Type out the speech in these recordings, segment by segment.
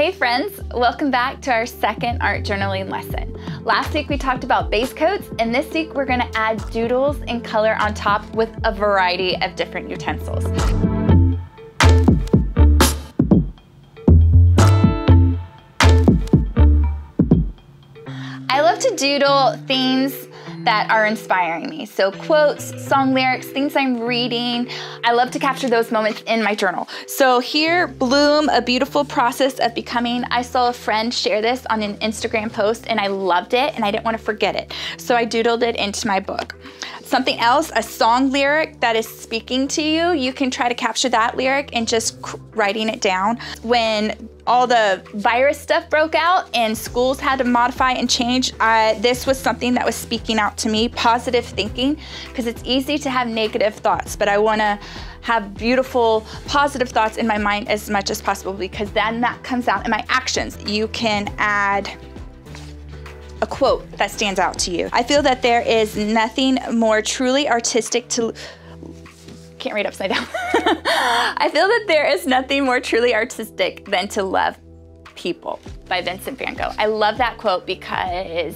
Hey friends, welcome back to our second art journaling lesson. Last week we talked about base coats and this week we're gonna add doodles and color on top with a variety of different utensils. I love to doodle things that are inspiring me. So quotes, song lyrics, things I'm reading. I love to capture those moments in my journal. So here, Bloom, A Beautiful Process of Becoming. I saw a friend share this on an Instagram post and I loved it and I didn't want to forget it. So I doodled it into my book. Something else, a song lyric that is speaking to you, you can try to capture that lyric and just writing it down. When all the virus stuff broke out and schools had to modify and change, this was something that was speaking out to me, positive thinking, because it's easy to have negative thoughts, but I wanna have beautiful, positive thoughts in my mind as much as possible because then that comes out in my actions. You can add a quote that stands out to you. I feel that there is nothing more truly artistic to can't read upside down. I feel that there is nothing more truly artistic than to love people by Vincent van Gogh. I love that quote because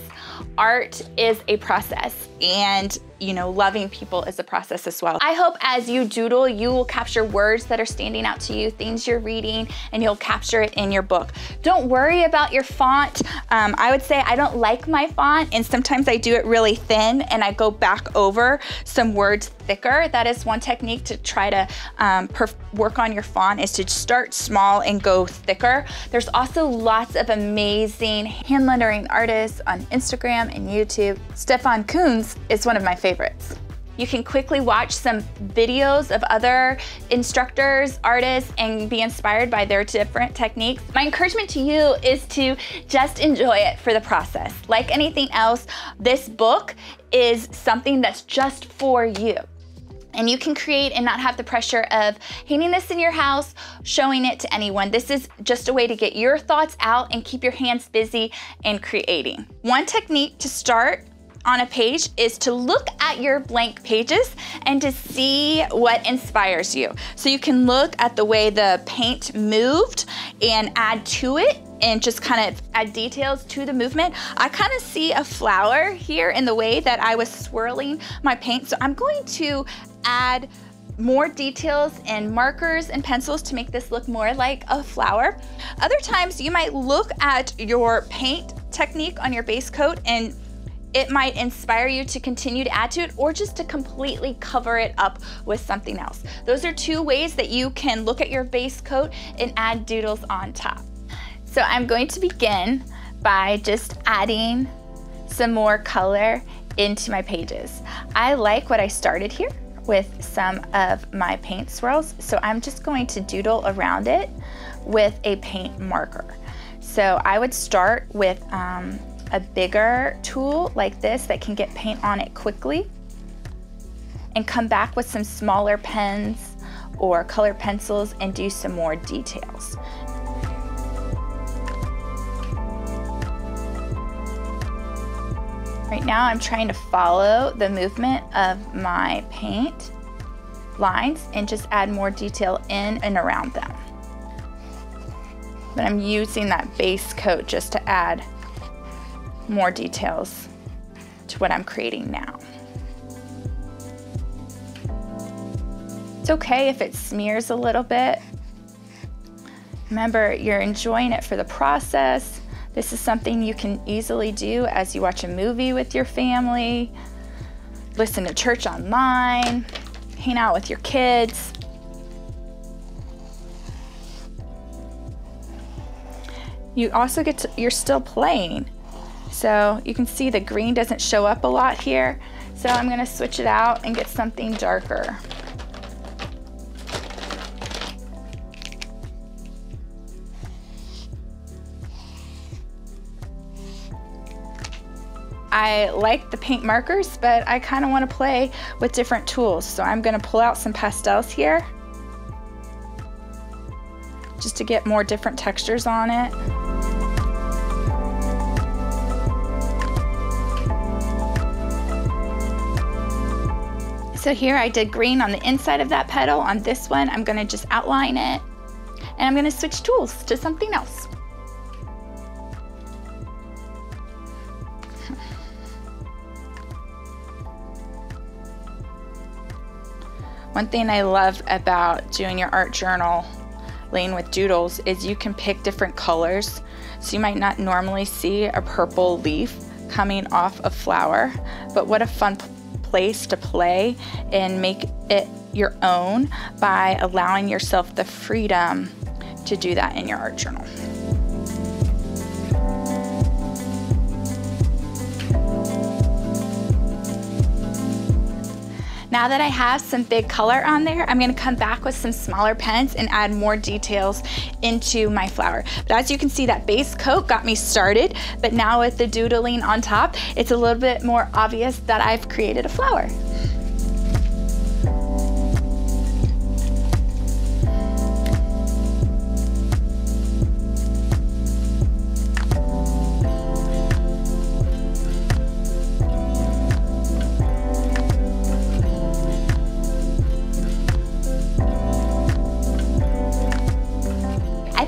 art is a process and you know, loving people is a process as well. I hope as you doodle, you will capture words that are standing out to you, things you're reading, and you'll capture it in your book. Don't worry about your font. Um, I would say I don't like my font, and sometimes I do it really thin, and I go back over some words thicker. That is one technique to try to um, work on your font is to start small and go thicker. There's also lots of amazing hand lettering artists on Instagram and YouTube. Stefan Kunz is one of my favorites. You can quickly watch some videos of other instructors, artists, and be inspired by their different techniques. My encouragement to you is to just enjoy it for the process. Like anything else, this book is something that's just for you. And you can create and not have the pressure of hanging this in your house, showing it to anyone. This is just a way to get your thoughts out and keep your hands busy and creating. One technique to start on a page is to look at your blank pages and to see what inspires you. So you can look at the way the paint moved and add to it and just kind of add details to the movement. I kind of see a flower here in the way that I was swirling my paint. So I'm going to add more details and markers and pencils to make this look more like a flower. Other times you might look at your paint technique on your base coat and it might inspire you to continue to add to it or just to completely cover it up with something else. Those are two ways that you can look at your base coat and add doodles on top. So I'm going to begin by just adding some more color into my pages. I like what I started here with some of my paint swirls. So I'm just going to doodle around it with a paint marker. So I would start with um, a bigger tool like this that can get paint on it quickly and come back with some smaller pens or color pencils and do some more details. Right now I'm trying to follow the movement of my paint lines and just add more detail in and around them. But I'm using that base coat just to add more details to what I'm creating now. It's okay if it smears a little bit. Remember, you're enjoying it for the process this is something you can easily do as you watch a movie with your family, listen to church online, hang out with your kids. You also get to, you're still playing. So you can see the green doesn't show up a lot here. So I'm gonna switch it out and get something darker. I like the paint markers, but I kind of want to play with different tools. So I'm going to pull out some pastels here just to get more different textures on it. So here I did green on the inside of that petal. On this one, I'm gonna just outline it and I'm gonna switch tools to something else. One thing I love about doing your art journal laying with doodles is you can pick different colors. So you might not normally see a purple leaf coming off a flower, but what a fun place to play and make it your own by allowing yourself the freedom to do that in your art journal. Now that I have some big color on there, I'm gonna come back with some smaller pens and add more details into my flower. But as you can see, that base coat got me started, but now with the doodling on top, it's a little bit more obvious that I've created a flower.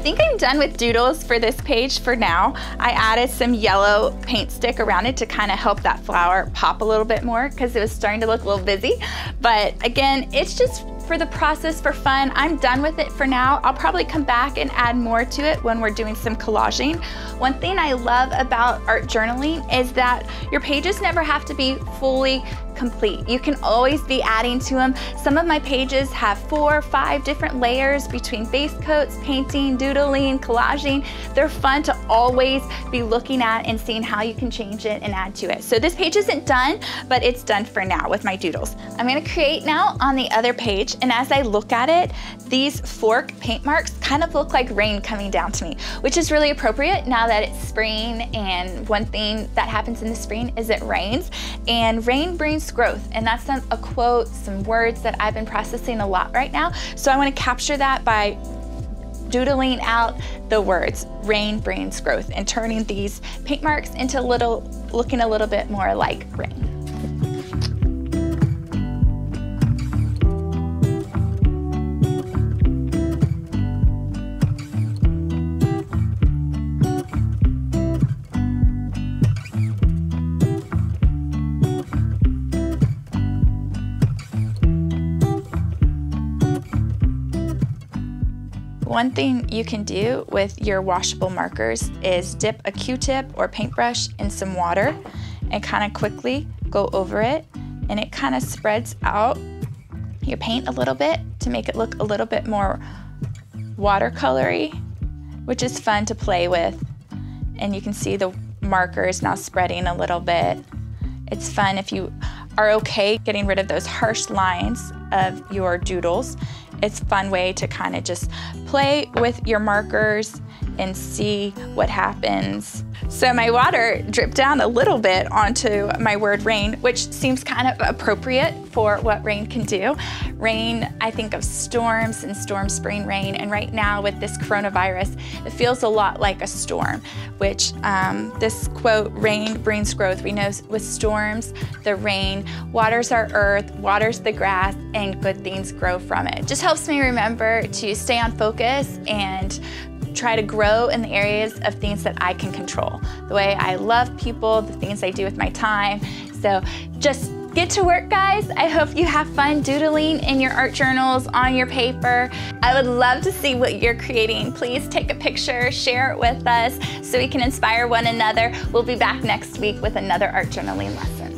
Think I'm done with doodles for this page for now. I added some yellow paint stick around it to kind of help that flower pop a little bit more because it was starting to look a little busy. But again, it's just for the process for fun. I'm done with it for now. I'll probably come back and add more to it when we're doing some collaging. One thing I love about art journaling is that your pages never have to be fully complete. You can always be adding to them. Some of my pages have four or five different layers between base coats, painting, doodling, collaging. They're fun to always be looking at and seeing how you can change it and add to it. So this page isn't done, but it's done for now with my doodles. I'm gonna create now on the other page, and as I look at it, these fork paint marks kind of look like rain coming down to me, which is really appropriate now that it's spring, and one thing that happens in the spring is it rains, and rain brings growth. And that's a quote, some words that I've been processing a lot right now. So I want to capture that by doodling out the words rain brings growth and turning these paint marks into little, looking a little bit more like rain. One thing you can do with your washable markers is dip a Q-tip or paintbrush in some water and kind of quickly go over it and it kind of spreads out your paint a little bit to make it look a little bit more watercolory, which is fun to play with. And you can see the markers now spreading a little bit. It's fun if you are okay getting rid of those harsh lines of your doodles it's fun way to kind of just play with your markers and see what happens. So my water dripped down a little bit onto my word rain, which seems kind of appropriate for what rain can do. Rain, I think of storms and storm spring rain, and right now with this coronavirus, it feels a lot like a storm, which um, this quote, rain brings growth. We know with storms, the rain waters our earth, waters the grass, and good things grow from it. Just helps me remember to stay on focus and try to grow in the areas of things that I can control. The way I love people, the things I do with my time. So just get to work, guys. I hope you have fun doodling in your art journals, on your paper. I would love to see what you're creating. Please take a picture, share it with us so we can inspire one another. We'll be back next week with another art journaling lesson.